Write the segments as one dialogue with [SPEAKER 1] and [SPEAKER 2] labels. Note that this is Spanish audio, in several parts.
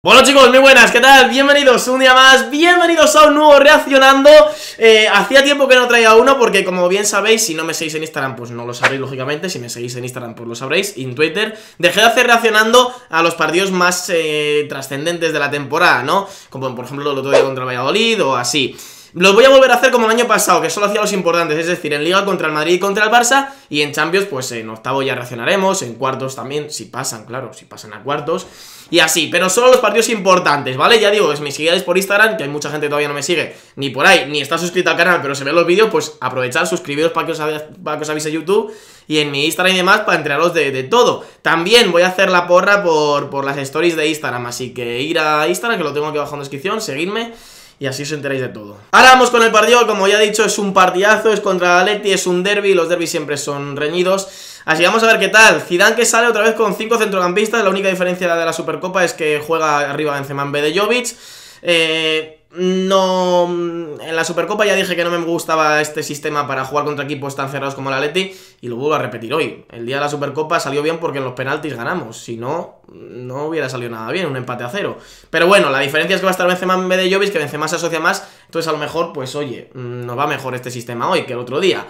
[SPEAKER 1] Bueno chicos, muy buenas, ¿qué tal? Bienvenidos un día más, bienvenidos a un nuevo Reaccionando. Eh, Hacía tiempo que no traía uno porque como bien sabéis, si no me seguís en Instagram pues no lo sabréis lógicamente. Si me seguís en Instagram pues lo sabréis, en Twitter Dejé de hacer reaccionando a los partidos más eh, trascendentes de la temporada, ¿no? Como por ejemplo el otro día contra Valladolid o así. Los voy a volver a hacer como el año pasado, que solo hacía los importantes, es decir, en Liga contra el Madrid y contra el Barça, y en Champions, pues en octavo ya reaccionaremos, en cuartos también, si pasan, claro, si pasan a cuartos, y así, pero solo los partidos importantes, ¿vale? Ya digo, es me sigáis por Instagram, que hay mucha gente que todavía no me sigue, ni por ahí, ni está suscrito al canal, pero se ven los vídeos, pues aprovechad, suscribiros para que os, para que os avise YouTube, y en mi Instagram y demás para enteraros de, de, todo. También voy a hacer la porra por, por las stories de Instagram, así que ir a Instagram, que lo tengo aquí abajo en la descripción, seguidme y así os enteráis de todo. Ahora vamos con el partido, como ya he dicho, es un partidazo, es contra Leti, es un derby, los derbis siempre son reñidos. Así vamos a ver qué tal. Zidane que sale otra vez con 5 centrocampistas, la única diferencia de la Supercopa es que juega arriba Benzema en vez de Jovic. Eh, no... En la Supercopa ya dije que no me gustaba este sistema para jugar contra equipos tan cerrados como el Atleti y lo vuelvo a repetir hoy. El día de la Supercopa salió bien porque en los penaltis ganamos, si no, no hubiera salido nada bien, un empate a cero. Pero bueno, la diferencia es que va a estar Benzema en vez de Jovis, que Benzema se asocia más, entonces a lo mejor, pues oye, mm, nos va mejor este sistema hoy que el otro día.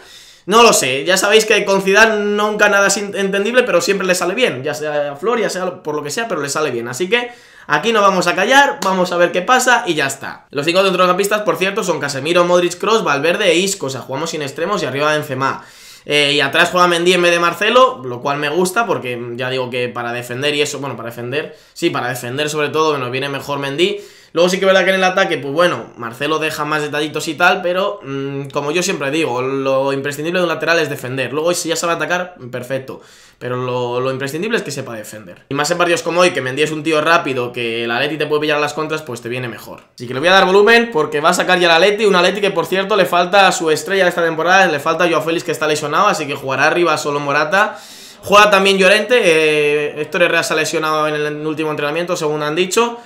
[SPEAKER 1] No lo sé, ya sabéis que con Zidane nunca nada es entendible, pero siempre le sale bien, ya sea Flor, ya sea por lo que sea, pero le sale bien. Así que aquí no vamos a callar, vamos a ver qué pasa y ya está. Los cinco centrocampistas, por cierto, son Casemiro, Modric, Cross, Valverde e Isco, o sea, jugamos sin extremos y arriba Benzema. Eh, y atrás juega Mendy en vez de Marcelo, lo cual me gusta porque ya digo que para defender y eso, bueno, para defender, sí, para defender sobre todo nos viene mejor Mendy. Luego sí que es verdad que en el ataque, pues bueno, Marcelo deja más detallitos y tal, pero mm, como yo siempre digo, lo imprescindible de un lateral es defender. Luego si ya sabe atacar, perfecto. Pero lo, imprescindible es que sepa defender. Y más en partidos como hoy, que Mendy es un tío rápido, que el Atleti te puede pillar a las contras, pues te viene mejor. Así que le voy a dar volumen porque va a sacar ya el Atleti, un Atleti que por cierto le falta a su estrella de esta temporada, le falta a Joao Félix que está lesionado, así que jugará arriba solo Morata. Juega también Llorente, eh, Héctor Herrera se ha lesionado en el último entrenamiento, según han dicho.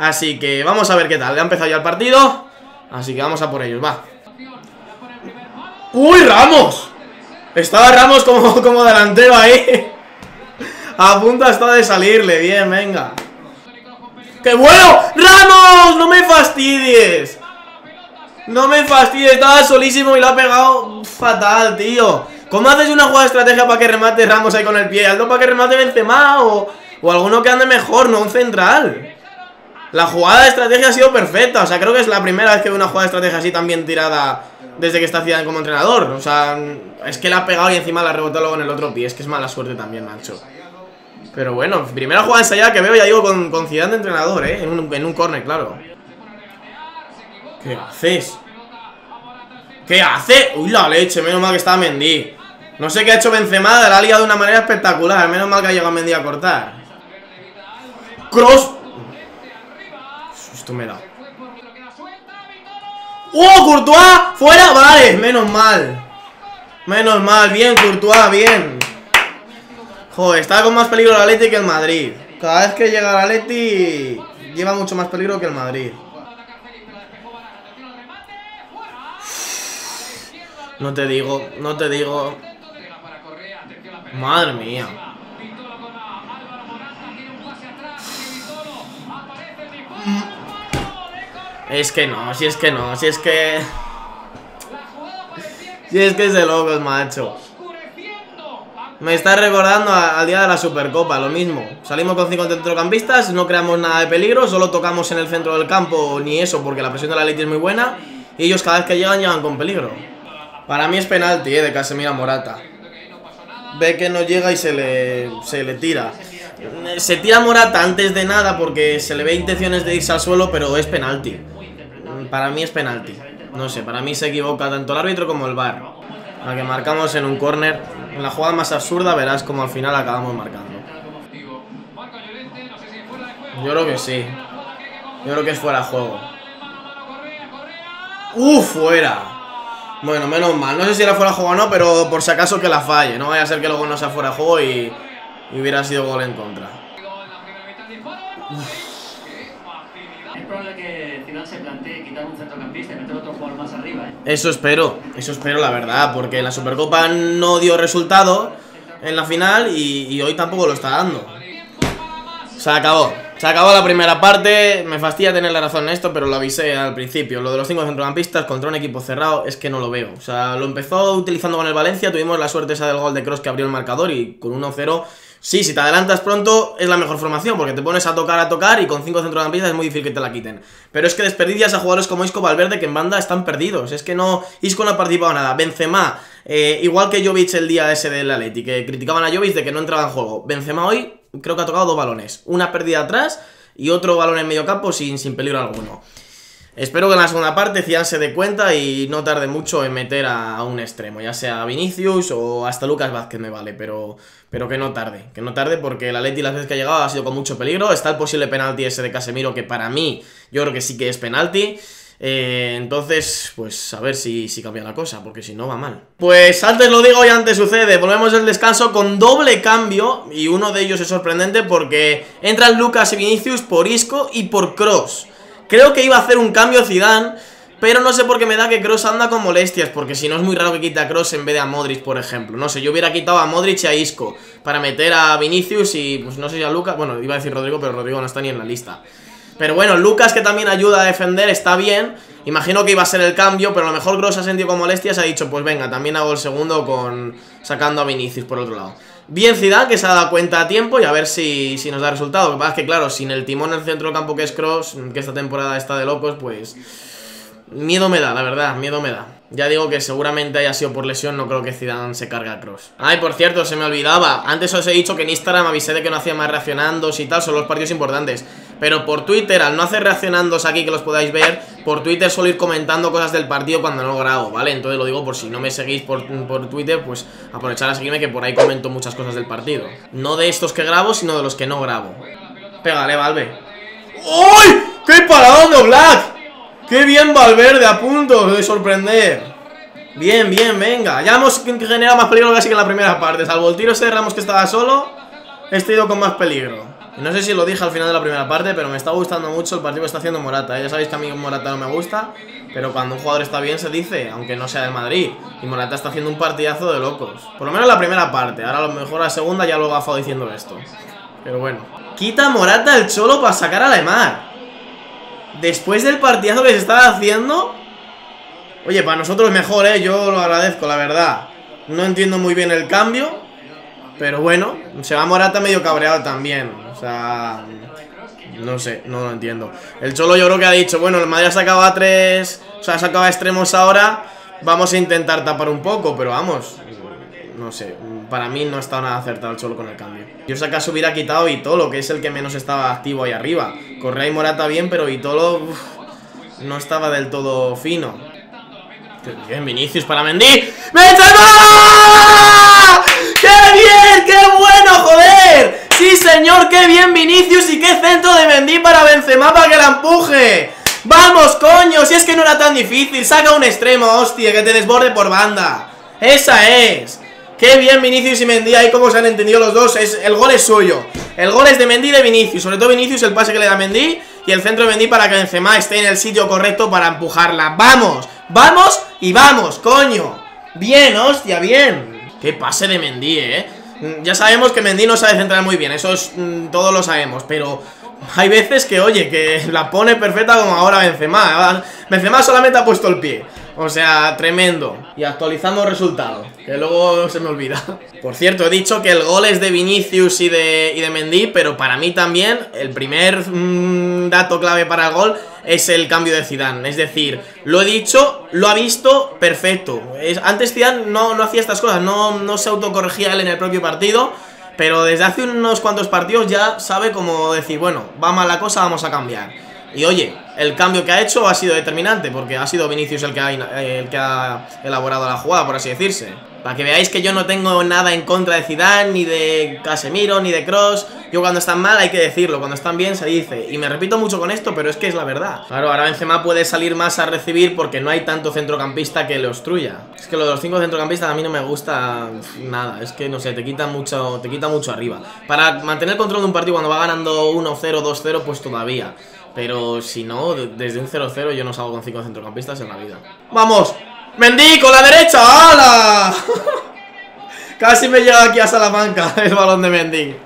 [SPEAKER 1] Así que vamos a ver qué tal. Ya ha empezado ya el partido. Así que vamos a por ellos, va. ¡Uy, Ramos! Estaba Ramos como, como delantero ahí. A punto hasta de salirle. Bien, venga. ¡Qué bueno! ¡Ramos! ¡No me fastidies! No me fastidies, estaba solísimo y lo ha pegado fatal, tío. ¿Cómo haces una jugada de estrategia para que remate Ramos ahí con el pie? ¿Algo para que remate Benzema o, o alguno que ande mejor, no un central? La jugada de estrategia ha sido perfecta. O sea, creo que es la primera vez que veo una jugada de estrategia así tan bien tirada desde que está Zidane como entrenador. O sea, es que la ha pegado y encima la ha rebotado luego en el otro pie. Es que es mala suerte también, macho. Pero bueno, primera jugada ensayada que veo, ya digo, con, con de entrenador, ¿eh? En un, en un corner, claro. ¿Qué haces? ¿Qué hace? Uy, la leche, menos mal que estaba Mendy. No sé qué ha hecho Benzema, la ha liado de una manera espectacular. Menos mal que ha llegado Mendy a cortar. Cross esto. ¡Oh, Courtois! ¡Fuera! Vale, menos mal. Menos mal, bien, Courtois, bien. Joder, está con más peligro el Atleti que el Madrid. Cada vez que llega el Atleti lleva mucho más peligro que el Madrid. No te digo, no te digo. Madre mía. Es que no, si es que no, si es que... Si es que es de locos, macho. Me está recordando al día de la Supercopa, lo mismo. Salimos con cinco centrocampistas, no creamos nada de peligro, solo tocamos en el centro del campo, ni eso, porque la presión de la Leti es muy buena. Y ellos cada vez que llegan, llegan con peligro. Para mí es penalti, eh, de Casemiro Morata. Ve que no llega y se le, se le tira. Se tira Morata antes de nada porque se le ve intenciones de irse al suelo, pero es penalti para mí es penalti. No sé, para mí se equivoca tanto el árbitro como el VAR. A que marcamos en un córner. En la jugada más absurda verás como al final acabamos marcando. Yo creo que sí. Yo creo que es fuera de juego. ¡Uh, fuera! Bueno, menos mal. No sé si era fuera de juego o no, pero por si acaso que la falle. No vaya a ser que luego no sea fuera de juego y, hubiera sido gol en contra. Eso espero, eso espero la verdad, porque la Supercopa no dio resultado en la final y, hoy tampoco lo está dando. Se acabó, Se acabó la primera parte, me fastidia tener la razón en esto, pero lo avisé al principio. Lo de los cinco centrocampistas contra un equipo cerrado es que no lo veo. O sea, lo empezó utilizando con el Valencia, tuvimos la suerte esa del gol de Cross que abrió el marcador y con 1-0 Sí, si te adelantas pronto es la mejor formación porque te pones a tocar, a tocar y con cinco centrocampistas es muy difícil que te la quiten. Pero es que desperdicias a jugadores como Isco Valverde que en banda están perdidos. Es que no, Isco no ha participado nada. Benzema, eh, igual que Jovic el día ese del Atleti, que criticaban a Jovic de que no entraba en juego. Benzema hoy creo que ha tocado dos balones. Una pérdida atrás y otro balón en medio campo sin, sin peligro alguno. Espero que en la segunda parte Cian se dé cuenta y no tarde mucho en meter a, un extremo, ya sea Vinicius o hasta Lucas Vázquez me vale, pero, pero que no tarde, que no tarde porque el Leti las veces que ha llegado ha sido con mucho peligro, está el posible penalti ese de Casemiro que para mí yo creo que sí que es penalti. Eh, entonces, pues a ver si, si cambia la cosa, porque si no va mal. Pues antes lo digo y antes sucede, volvemos del descanso con doble cambio y uno de ellos es sorprendente porque entran Lucas y Vinicius por Isco y por Cross. Creo que iba a hacer un cambio Zidane, pero no sé por qué me da que Cross anda con molestias, porque si no es muy raro que quite a Cross en vez de a Modric, por ejemplo. No sé, yo hubiera quitado a Modric y a Isco para meter a Vinicius y, pues no sé si a Lucas, bueno, iba a decir Rodrigo, pero Rodrigo no está ni en la lista. Pero bueno, Lucas que también ayuda a defender está bien. Imagino que iba a ser el cambio, pero a lo mejor Cross ha sentido con molestias ha dicho, pues venga, también hago el segundo con sacando a Vinicius por otro lado. Bien Zidane, que se ha dado cuenta a tiempo y a ver si, si nos da resultado. Lo que pasa es que, claro, sin el timón en el centro del campo que es Cross, que esta temporada está de locos, pues... Miedo me da, la verdad, miedo me da. Ya digo que seguramente haya sido por lesión, no creo que Zidane se cargue a Cross. Ay, por cierto, se me olvidaba. Antes os he dicho que en Instagram avisé de que no hacía más reaccionandos y tal, son los partidos importantes. Pero por Twitter, al no hacer reaccionandos aquí que los podáis ver, por Twitter suelo ir comentando cosas del partido cuando no grabo, ¿vale? Entonces lo digo por si no me seguís por, Twitter, pues aprovechar a seguirme que por ahí comento muchas cosas del partido. No de estos que grabo, sino de los que no grabo. Pégale, Valve. ¡Uy! ¡Qué parado, Black! ¡Qué bien Valverde! A punto de sorprender. Bien, bien, venga. Ya hemos generado más peligro casi que en la primera parte. Salvo el tiro ese Ramos que estaba solo, he ido con más peligro. No sé si lo dije al final de la primera parte, pero me está gustando mucho el partido que está haciendo Morata. ¿eh? Ya sabéis que a mí Morata no me gusta, pero cuando un jugador está bien se dice, aunque no sea del Madrid. Y Morata está haciendo un partidazo de locos. Por lo menos la primera parte. Ahora a lo mejor la segunda ya lo he gafado diciendo esto. Pero bueno. Quita Morata el cholo para sacar a Lemar. Después del partidazo que se estaba haciendo... Oye, para nosotros mejor, ¿eh? Yo lo agradezco, la verdad. No entiendo muy bien el cambio. Pero bueno, se va Morata medio cabreado también. O sea, no sé, no lo entiendo. El Cholo yo creo que ha dicho, bueno, el Madrid ha sacado a tres, o sea, ha sacado a extremos ahora, vamos a intentar tapar un poco, pero vamos, no sé, para mí no está nada acertado el Cholo con el cambio. Yo se hubiera quitado Itolo, que es el que menos estaba activo ahí arriba. Correa y Morata bien, pero Itolo no estaba del todo fino. Bien, Vinicius para Mendy. ¡Benzema! ¡Qué bien! ¡Qué bueno, joder! ¡Sí, señor! ¡Qué bien Vinicius! ¡Y qué centro de Mendy para Benzema para que la empuje! ¡Vamos, coño! Si es que no era tan difícil Saca un extremo, hostia, que te desborde por banda Esa es Qué bien Vinicius y Mendy, ahí como se han entendido los dos es, El gol es suyo El gol es de Mendy y de Vinicius Sobre todo Vinicius, el pase que le da Mendy Y el centro de Mendy para que Benzema esté en el sitio correcto para empujarla ¡Vamos! ¡Vamos! Y vamos, coño Bien, hostia, bien Qué pase de Mendy, ¿eh? Mm, ya sabemos que Mendy no sabe centrar muy bien, eso es, mm, todos lo sabemos, pero hay veces que, oye, que la pone perfecta como ahora Benzema. Benzema solamente ha puesto el pie. O sea, tremendo. Y actualizando resultados, que luego se me olvida. Por cierto, he dicho que el gol es de Vinicius y de, y de Mendy, pero para mí también el primer mm, dato clave para el gol es el cambio de Zidane. Es decir, lo he dicho, lo ha visto, perfecto. antes Zidane no, no hacía estas cosas, no, no se autocorregía él en el propio partido, pero desde hace unos cuantos partidos ya sabe cómo decir, bueno, va mal la cosa, vamos a cambiar. Y oye, el cambio que ha hecho ha sido determinante, porque ha sido Vinicius el que ha, el que ha elaborado la jugada, por así decirse. Para que veáis que yo no tengo nada en contra de Zidane, ni de Casemiro, ni de Cross. Yo cuando están mal hay que decirlo, cuando están bien se dice. Y me repito mucho con esto, pero es que es la verdad. Claro, ahora Benzema puede salir más a recibir porque no hay tanto centrocampista que le obstruya. Es que lo de los cinco centrocampistas a mí no me gusta nada. Es que, no sé, te quita mucho, te quita mucho arriba. Para mantener control de un partido cuando va ganando 1-0, 2-0, pues todavía. Pero si no, desde un 0-0 yo no salgo con cinco centrocampistas en la vida. ¡Vamos! ¡Mendy con la derecha! ¡Hala! Casi me llega aquí a Salamanca el balón de Mendy.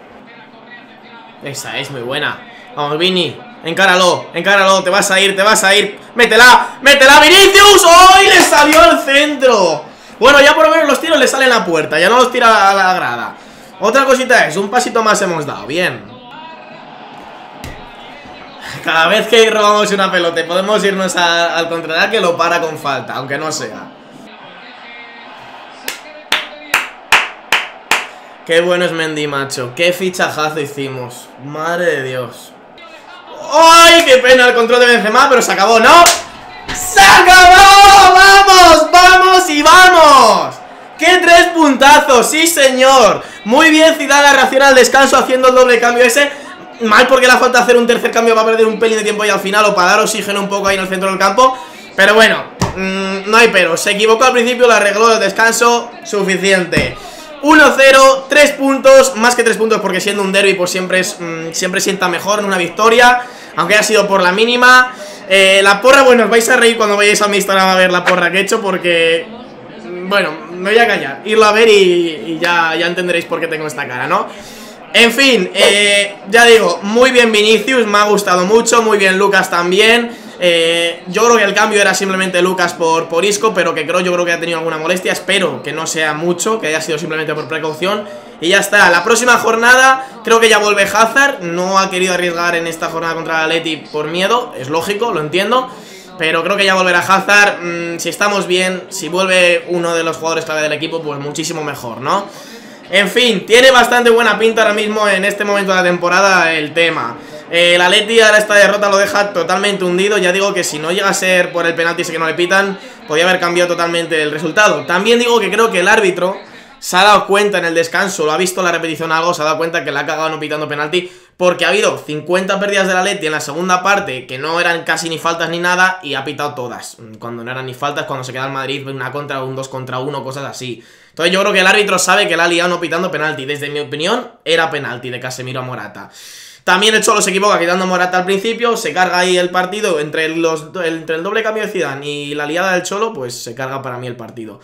[SPEAKER 1] Esa es muy buena. Vamos, Vini, encáralo, encáralo, te vas a ir, te vas a ir ¡Métela! ¡Métela, Vinicius! ¡Hoy le salió al centro! Bueno, ya por lo menos los tiros le salen a la puerta Ya no los tira a la grada Otra cosita es, un pasito más hemos dado, bien Cada vez que robamos una pelota podemos irnos al contraataque Lo para con falta, aunque no sea Qué bueno es Mendy, macho Qué fichajazo hicimos Madre de Dios ¡Ay, qué pena el control de Benzema! Pero se acabó, ¿no? ¡Se acabó! ¡Vamos, vamos y vamos! ¡Qué tres puntazos! ¡Sí, señor! Muy bien Zidane reacciona al descanso haciendo el doble cambio ese Mal porque le falta hacer un tercer cambio Va a perder un pelín de tiempo y al final O para dar oxígeno un poco ahí en el centro del campo. Pero bueno, mmm, no hay pero. Se equivocó al principio, lo arregló el descanso Suficiente. 1-0, 3 puntos, más que 3 puntos porque siendo un derby pues siempre, es, mmm, siempre sienta mejor en una victoria Aunque haya sido por la mínima. Eh, La porra, bueno, os vais a reír cuando vayáis a mi Instagram a ver la porra que he hecho Porque, mm, bueno, me voy a callar. Irlo a ver y, y ya, ya entenderéis por qué tengo esta cara, ¿no? En fin, eh, ya digo, muy bien Vinicius, me ha gustado mucho, muy bien Lucas también eh, yo creo que el cambio era simplemente Lucas por, por Isco, pero que creo, yo creo que ha tenido alguna molestia. Espero que no sea mucho, que haya sido simplemente por precaución. Y ya está, la próxima jornada creo que ya vuelve Hazard. No ha querido arriesgar en esta jornada contra la Leti por miedo, es lógico, lo entiendo. Pero creo que ya volverá Hazard. Mmm, si estamos bien, si vuelve uno de los jugadores clave del equipo, pues muchísimo mejor, ¿no? En fin, tiene bastante buena pinta ahora mismo en este momento de la temporada el tema. El Atleti ahora esta derrota lo deja totalmente hundido. Ya digo que si no llega a ser por el penalti ese que no le pitan Podría haber cambiado totalmente el resultado. También digo que creo que el árbitro se ha dado cuenta en el descanso Lo ha visto la repetición algo, se ha dado cuenta que le ha cagado no pitando penalti Porque ha habido 50 pérdidas del Atleti en la segunda parte Que no eran casi ni faltas ni nada Y ha pitado todas. Cuando no eran ni faltas, cuando se queda el Madrid Una contra, un 2 contra 1, cosas así. Entonces yo creo que el árbitro sabe que le ha liado no pitando penalti. Desde mi opinión, era penalti de Casemiro a Morata. También el Cholo se equivoca quitando Morata al principio, se carga ahí el partido entre, los, entre el doble cambio de Zidane y la liada del Cholo, pues se carga para mí el partido.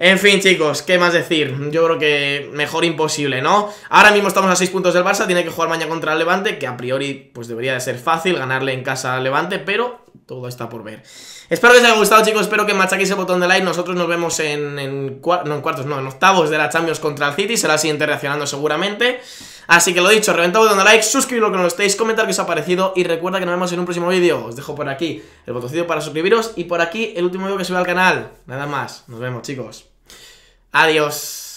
[SPEAKER 1] En fin, chicos, ¿qué más decir? Yo creo que mejor imposible, ¿no? Ahora mismo estamos a 6 puntos del Barça, tiene que jugar mañana contra el Levante, que a priori pues debería de ser fácil ganarle en casa al Levante, pero todo está por ver. Espero que os haya gustado, chicos, espero que machaquéis el botón de like, nosotros nos vemos en, no, en cuartos, no, en octavos de la Champions contra el City, será el siguiente reaccionando seguramente. Así que lo dicho, reventad botón de like, suscribiros que no lo estéis, comentar qué os ha parecido y recuerda que nos vemos en un próximo vídeo. Os dejo por aquí el botoncito para suscribiros y por aquí el último vídeo que sube al canal. Nada más, nos vemos chicos. Adiós.